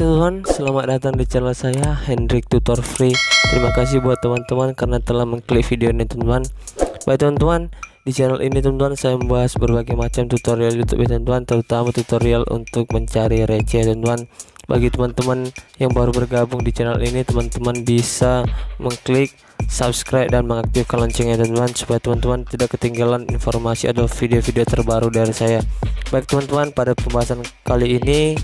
Teman-teman, selamat datang di channel saya Hendrik Tutor Free. Terima kasih buat teman-teman karena telah mengklik video ini teman-teman. Baik teman-teman, di channel ini teman-teman saya membahas berbagai macam tutorial YouTube teman-teman, terutama tutorial untuk mencari receh teman-teman. Bagi teman-teman yang baru bergabung di channel ini, teman-teman bisa mengklik subscribe dan mengaktifkan loncengnya teman-teman supaya teman-teman tidak ketinggalan informasi atau video-video terbaru dari saya. Baik teman-teman, pada pembahasan kali ini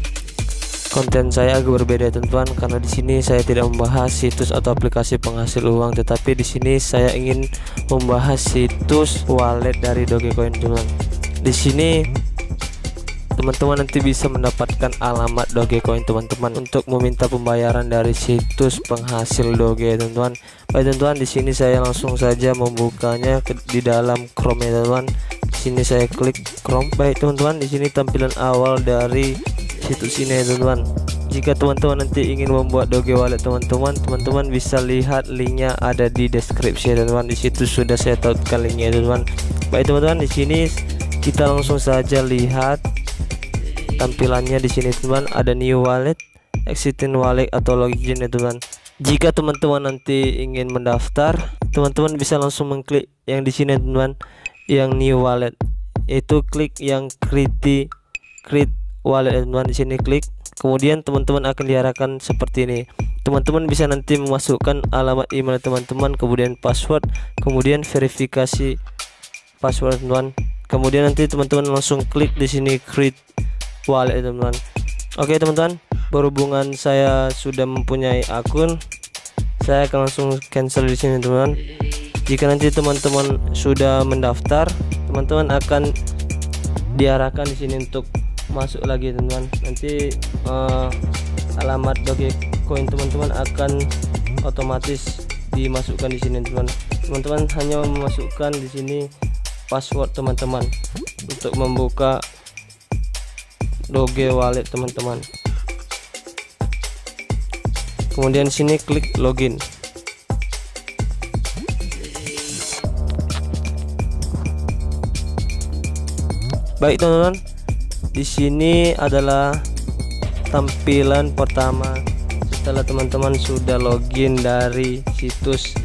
konten saya agak berbeda teman-teman karena di sini saya tidak membahas situs atau aplikasi penghasil uang tetapi di sini saya ingin membahas situs wallet dari Dogecoin teman-teman di sini teman-teman nanti bisa mendapatkan alamat Dogecoin teman-teman untuk meminta pembayaran dari situs penghasil Doge teman-teman. Baik teman-teman di sini saya langsung saja membukanya di dalam Chrome ya teman-teman. Di sini saya klik Chrome. Baik teman-teman di sini tampilan awal dari situs ini ya teman-teman jika teman-teman nanti ingin membuat doge wallet teman-teman teman-teman bisa lihat linknya ada di deskripsi ya teman-teman di situ sudah saya tautkan linknya ya teman-teman baik teman-teman di sini kita langsung saja lihat tampilannya di sini teman ada new wallet existing wallet atau login ya teman jika teman-teman nanti ingin mendaftar teman-teman bisa langsung mengklik yang di sini teman yang new wallet. Itu klik yang create create wallet teman-teman di sini klik. Kemudian teman-teman akan diarahkan seperti ini. Teman-teman bisa nanti memasukkan alamat email teman-teman kemudian password kemudian verifikasi password teman kemudian nanti teman-teman langsung klik di sini create wallet teman-teman. Oke teman-teman berhubungan saya sudah mempunyai akun. Saya akan langsung cancel di sini teman-teman. Jika nanti teman-teman sudah mendaftar teman-teman akan diarahkan di sini untuk masuk lagi teman-teman. Nanti uh, alamat Dogecoin teman-teman akan otomatis dimasukkan di sini teman teman-teman hanya memasukkan di sini password teman-teman untuk membuka Doge wallet teman-teman. Kemudian sini klik login. Baik teman-teman di sini adalah tampilan pertama. Setelah teman-teman sudah login dari situs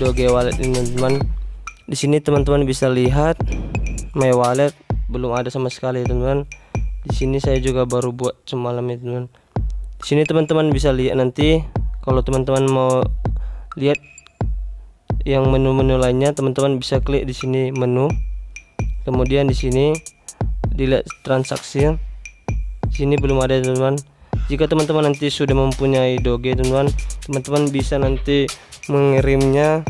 Doge Wallet ini teman-teman di sini teman-teman bisa lihat my wallet. Belum ada sama sekali teman-teman. Di sini saya juga baru buat semalam ya teman di sini teman-teman bisa lihat nanti kalau teman-teman mau lihat yang menu-menu lainnya teman-teman bisa klik di sini menu. Kemudian di sini dilihat transaksi sini belum ada teman-teman. Jika teman-teman nanti sudah mempunyai doge teman-teman teman-teman bisa nanti mengirimnya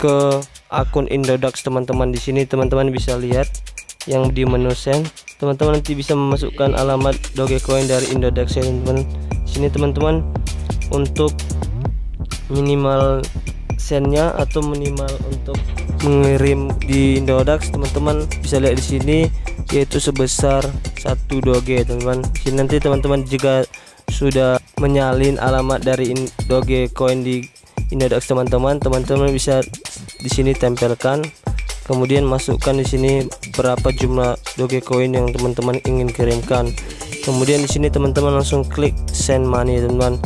ke akun Indodax teman-teman. Di sini teman-teman bisa lihat yang di menu send. Teman-teman nanti bisa memasukkan alamat Dogecoin dari Indodax ya teman-teman. Sini teman-teman untuk minimal sendnya atau minimal untuk mengirim di Indodax teman-teman bisa lihat di sini yaitu sebesar satu doge teman-teman. Sini nanti teman-teman jika sudah menyalin alamat dari doge coin di Indodax teman-teman teman-teman bisa di sini tempelkan. Kemudian masukkan di sini berapa jumlah doge coin yang teman-teman ingin kirimkan. Kemudian di sini teman-teman langsung klik send money teman-teman.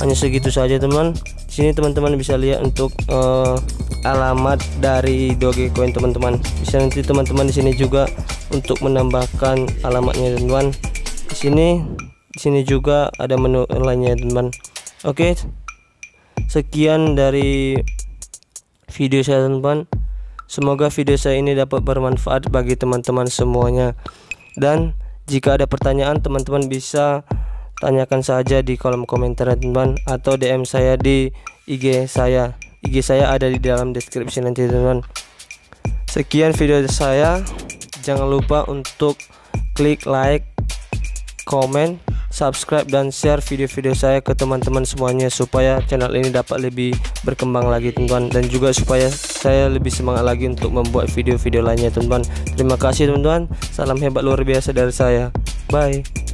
Hanya segitu saja teman sini teman-teman bisa lihat untuk uh, alamat dari Dogecoin teman-teman. Bisa nanti teman-teman di sini juga untuk menambahkan alamatnya teman-teman. Di sini di sini juga ada menu lainnya teman-teman. Oke sekian dari video saya teman-teman. Semoga video saya ini dapat bermanfaat bagi teman-teman semuanya. Dan jika ada pertanyaan teman-teman bisa tanyakan saja di kolom komentar teman-teman atau DM saya di IG saya. IG saya ada di dalam deskripsi nanti teman-teman. Sekian video saya. Jangan lupa untuk klik like comment subscribe dan share video-video saya ke teman-teman semuanya supaya channel ini dapat lebih berkembang lagi teman-teman. Dan juga supaya saya lebih semangat lagi untuk membuat video-video lainnya teman-teman. Terima kasih teman-teman. Salam hebat luar biasa dari saya. Bye